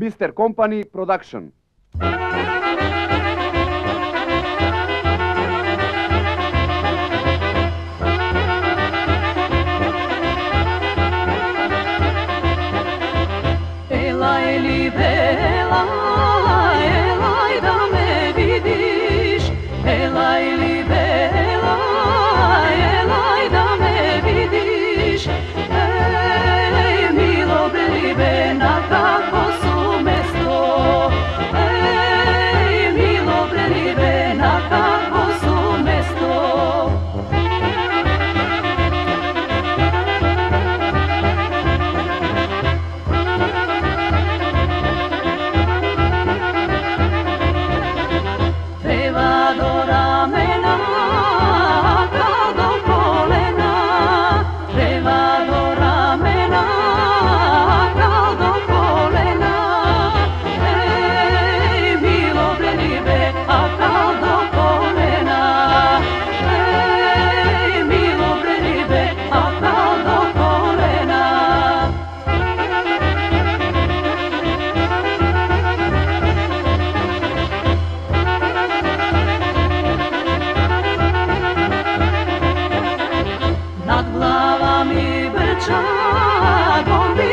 Mr. Company Production. Bela eli bela llevado marcha donde